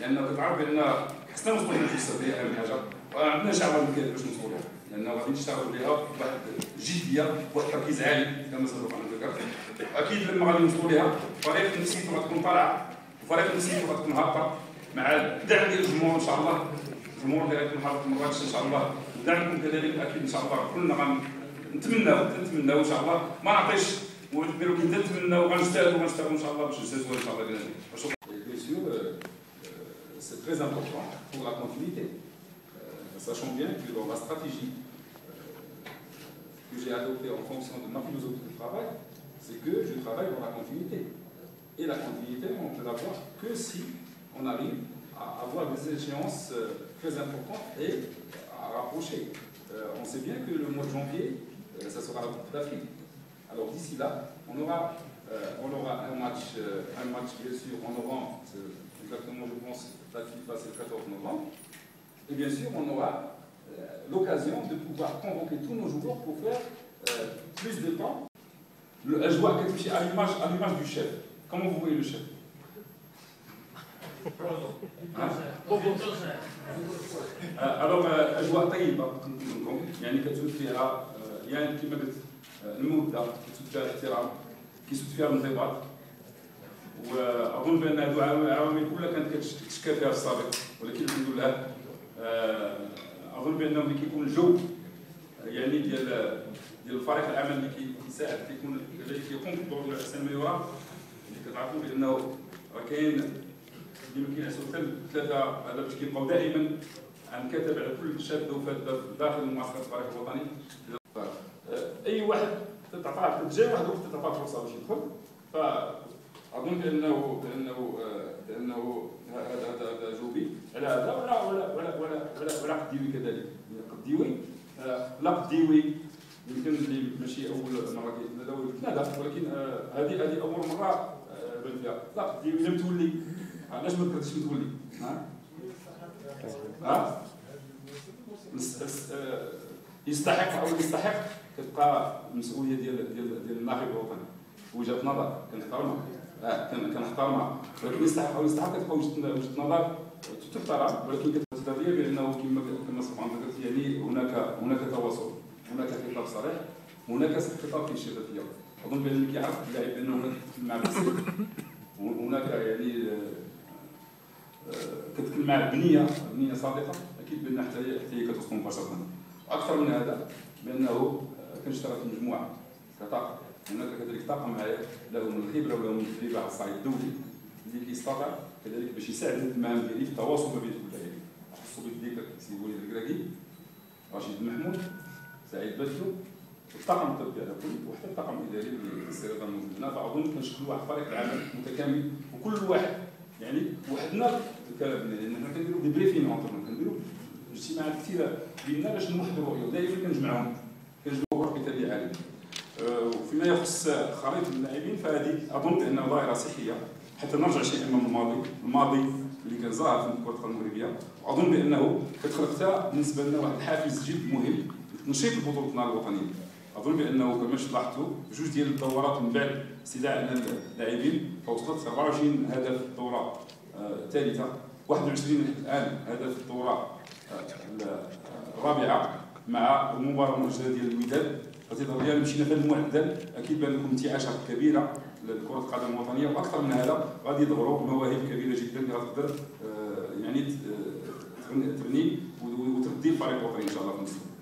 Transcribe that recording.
لأنه كتعرف بان حسنا مسؤولين في السعوديه أهم حاجة. وعندنا شعب كيف باش نوصلوا لأنه غادي نشتغلوا بها بواحد الجدية بواحد التركيز عالي. كما سبق ان ذكرت أكيد لما غادي نوصلوا لها فريق نفسيته غتكون طالعة. وفريق نفسيته غتكون هابطة. مع الدعم ديال الجمهور إن شاء الله. الجمهور حاضر في مراكش إن شاء الله. ودعمكم كذلك أكيد إن شاء الله. كلنا غنتمناو نتمناو إن شاء الله. ما نعطيش كي نتمناو غنجتهدوا غنشتغلوا إن شاء الله باش نزيدوا إن شاء الله c'est très important pour la continuité. sachant bien que dans la stratégie que j'ai adoptée en fonction de ma philosophie de travail, c'est que je travaille dans la continuité. Et la continuité, on peut l'avoir que si on arrive à avoir des échéances euh, très importantes et à rapprocher. Euh, on sait bien que le mois de janvier, euh, ça sera la Coupe d'Afrique. Alors d'ici là, on aura, on aura un, match, un match, bien sûr, en novembre, exactement, je pense, la FIFA, c'est le 14 novembre. Et bien sûr, on aura l'occasion de pouvoir convoquer tous nos joueurs pour faire plus de temps. Le, je vois à l'image du chef. Comment vous voyez le chef الوغ اجواء طيبه نقول لكم يعني كتسود فيها يعني كما قلت الموده كتسود فيها الاحترام كيسود فيها الانضباط وأظن بأن هذو العوامل كلها كانت كتشكى فيها في السابق ولكن الحمد لله أظن بأنه ملي كيكون الجو يعني ديال ديال الفريق العمل اللي كيساعد كيكون كذلك يقوم بدور الاحسن ما يرام اللي كتعرفوا بأنه راه كاين يمكن يمكن ثلاثة هذا باش كيبقاو دائما عن كتب على كل شاب وفات داخل المعسكر الفريق الوطني. أي واحد تتعطى جاي واحد تتعطى فرصه باش يدخل؟ فاظن بانه بأنه بأنه هذا هذا هذا جوبي. على هذا ولا ولا ولا ولا ولا, ولا قديوي كذلك. قديوي لا قديوي يمكن اللي ماشي أول مرة لا ولكن هذه هذه أول مرة بان فيها. لا قديوي لم تولي علاش ما تقدرش تولي ها؟ ها؟ يستحق أو يستحق كتبقى المسؤوليه ديال ديال ديال الناخب الوطني. وجهة نظر آه كنحترمها ولكن يستحق يستحق وجهه نظر تحترم ولكن كتستطيع بأنه كما كما سبق ذكرت يعني هناك هناك تواصل هناك خطاب صريح هناك خطاب في شفافيه أظن بان كيعرف اللاعب بأنه هناك مع هناك يعني كتكلم مع بنية بنية صادقة. أكيد بأن حتى هي حتى هي كتوصل مباشرة. وأكثر من هذا بأنه كنشتغل في مجموعة كطاقم هناك كذلك طاقم معايا لهم الخبرة ولهم التجربه على الصعيد الدولي. اللي كيستطيع كذلك باش يساعد المهام ديالي في التواصل ما بين اللاعبين اخصو بالذكر سي وليد الكراكي رشيد محمود سعيد بدلو الطاقم الطبي على كل وحتى الطاقم الإداري اللي السير الموجود هنا فاظن كنشكلوا واحد فريق العمل متكامل وكل واحد يعني وحدنا الكلام لأن حنا كنديروا دي بريفين اونترنا كنديروا اجتماعات كثيرة بيننا باش نوحدوا الرؤية. ودائما كنجمعهم كنجمعوا بطبيعة عالية. وفيما يخص خريطة اللاعبين فهذه أظن بانها ظاهره صحية حتى نرجع شيئا من الماضي. الماضي اللي كان ظاهر في الكرة المغربية. واظن بأنه كتخلق بالنسبة لنا واحد الحافز جد مهم تنشيط البطولتنا الوطنية. أظن بأنه كما لاحظتوا بجوج ديال الدورات من بعد استدعاء اللاعبين فوصلت 24 هدف الدوره الثالثه 21 الآن هدف الدوره الرابعه مع المباراه المؤجله ديال الوداد غتظهر لي مشينا في المعدل أكيد بان لكم انتعاشات كبيرة لكره القدم الوطنية وأكثر من هذا. غادي يظهروا مواهب كبيرة جدا اللي غتقدر يعني تغني وتردي الفريق الوطني إن شاء الله في المستقبل.